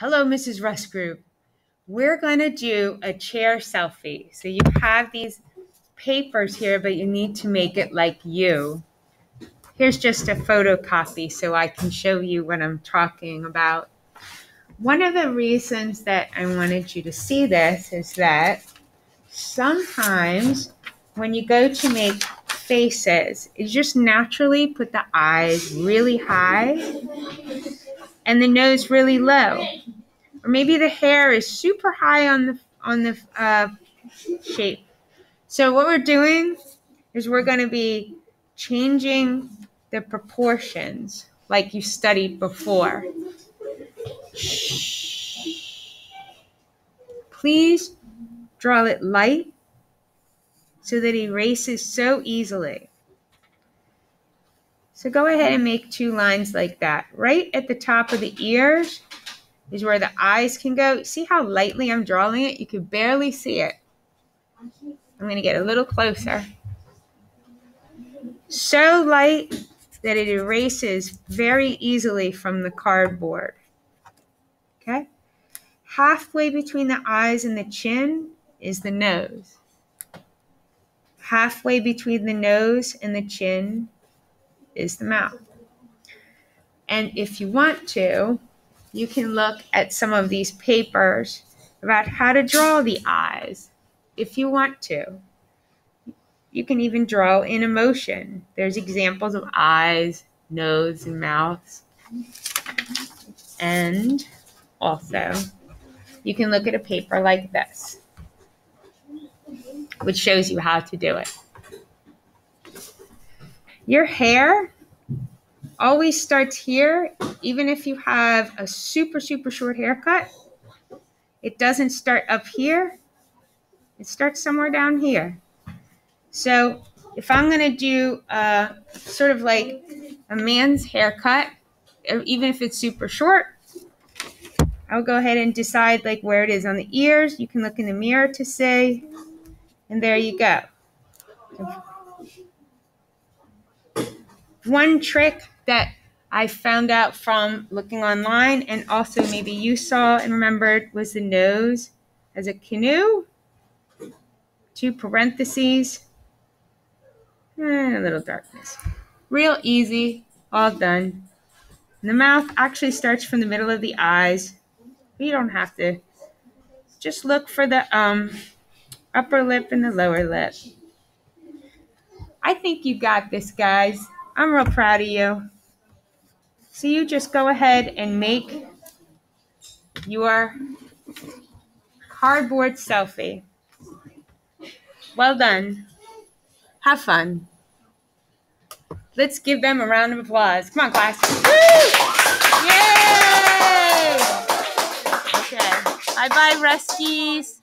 Hello, Mrs. Rust Group. We're going to do a chair selfie. So you have these papers here, but you need to make it like you. Here's just a photocopy so I can show you what I'm talking about. One of the reasons that I wanted you to see this is that sometimes when you go to make faces, you just naturally put the eyes really high and the nose really low. Or maybe the hair is super high on the on the uh, shape. So what we're doing is we're going to be changing the proportions like you studied before. Please draw it light so that it erases so easily. So go ahead and make two lines like that. Right at the top of the ears is where the eyes can go. See how lightly I'm drawing it? You can barely see it. I'm going to get a little closer. So light that it erases very easily from the cardboard. Okay? Halfway between the eyes and the chin is the nose. Halfway between the nose and the chin is the mouth. And if you want to, you can look at some of these papers about how to draw the eyes if you want to. You can even draw in emotion. There's examples of eyes, nose, and mouths. And also, you can look at a paper like this, which shows you how to do it. Your hair always starts here, even if you have a super, super short haircut. It doesn't start up here, it starts somewhere down here. So if I'm going to do a, sort of like a man's haircut, even if it's super short, I'll go ahead and decide like where it is on the ears. You can look in the mirror to say, and there you go. One trick that I found out from looking online, and also maybe you saw and remembered, was the nose as a canoe, two parentheses, and a little darkness. Real easy, all done. And the mouth actually starts from the middle of the eyes. You don't have to. Just look for the um, upper lip and the lower lip. I think you got this, guys. I'm real proud of you. So you just go ahead and make your cardboard selfie. Well done. Have fun. Let's give them a round of applause. Come on, class. Woo! Yay! Okay. Bye bye, Ruskies.